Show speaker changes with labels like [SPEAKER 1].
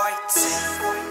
[SPEAKER 1] White.